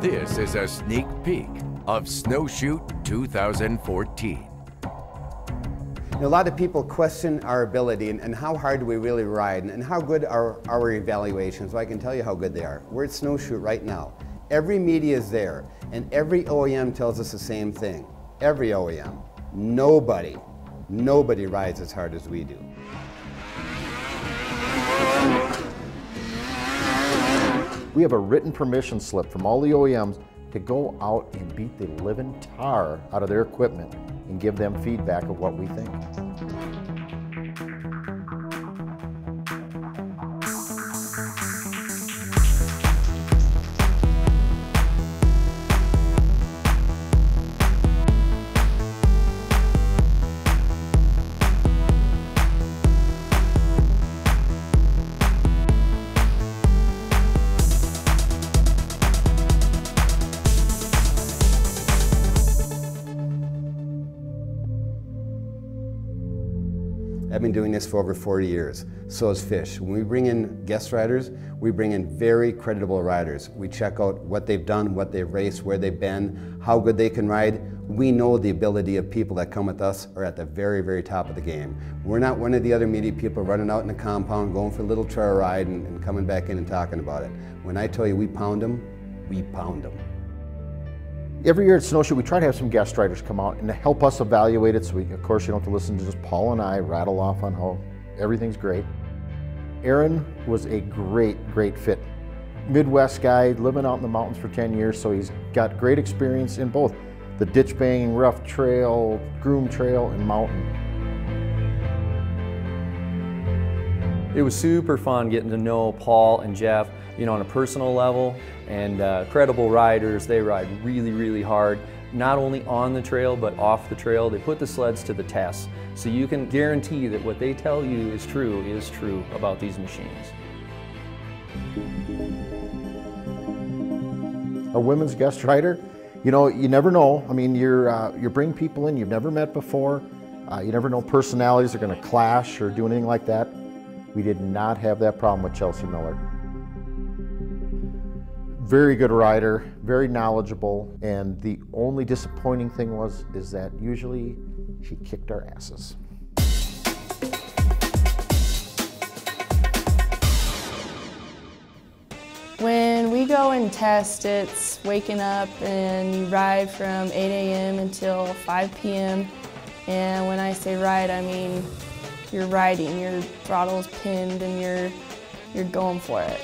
This is a sneak peek of Snowshoot 2014. A lot of people question our ability and, and, how hard do we really ride and, and how good are our evaluations. Well, I can tell you how good they are. We're at Snowshoot right now. Every media is there and every OEM tells us the same thing. Every OEM. Nobody, nobody rides as hard as we do. We have a written permission slip from all the OEMs to go out and beat the living tar out of their equipment and give them feedback of what we think. I've been doing this for over 40 years. So has Fish. When we bring in guest riders, we bring in very creditable riders. We check out what they've done, what they've raced, where they've been, how good they can ride. We know the ability of people that come with us are at the very, very top of the game. We're not one of the other media people running out in the compound, going for a little trail ride and, and coming back in and talking about it. When I tell you we pound them, we pound them. Every year at Snowshoot, we try to have some guest writers come out and help us evaluate it. So, we, of course, you don't have to listen to just Paul and I rattle off on how everything's great. Aaron was a great, great fit. Midwest guy, living out in the mountains for 10 years, so he's got great experience in both the ditch banging, rough trail, groom trail, and mountain. It was super fun getting to know Paul and Jeff, you know, on a personal level and uh, credible riders. They ride really, really hard, not only on the trail, but off the trail. They put the sleds to the test. So you can guarantee that what they tell you is true is true about these machines. Our women's guest rider, you know, you never know. I mean, you're, uh, you bring people in you've never met before. Uh, you never know personalities are going to clash or do anything like that. We did not have that problem with Chelsea Miller. Very good rider, very knowledgeable, and the only disappointing thing was is that usually she kicked our asses. When we go and test, it's waking up and you ride from 8 a.m. until 5 p.m. And when I say ride, I mean you're riding, your throttle's pinned and you're, you're going for it.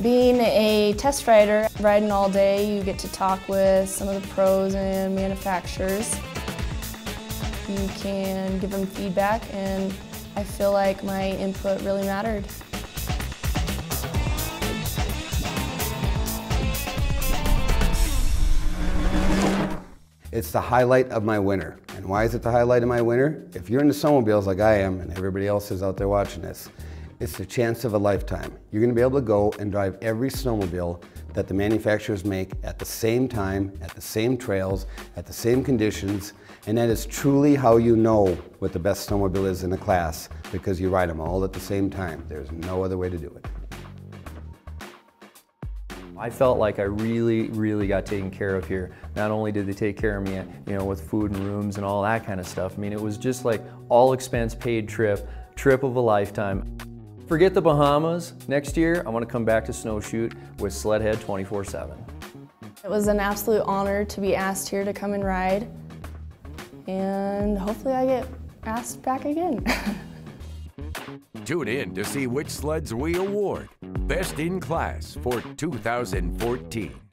Being a test rider, riding all day, you get to talk with some of the pros and manufacturers. You can give them feedback and I feel like my input really mattered. It's the highlight of my winter. And why is it the highlight of my winter? If you're into snowmobiles like I am, and everybody else is out there watching this, it's the chance of a lifetime. You're gonna be able to go and drive every snowmobile that the manufacturers make at the same time, at the same trails, at the same conditions, and that is truly how you know what the best snowmobile is in the class, because you ride them all at the same time. There's no other way to do it. Um, I felt like I really, really got taken care of here. Not only did they take care of me, you know, with food and rooms and all that kind of stuff. I mean, it was just like all expense paid trip, trip of a lifetime. Forget the Bahamas. Next year, I want to come back to Snowshoot with Sledhead 24-7. It was an absolute honor to be asked here to come and ride. And hopefully I get asked back again. Tune in to see which sleds we award Best in Class for 2014.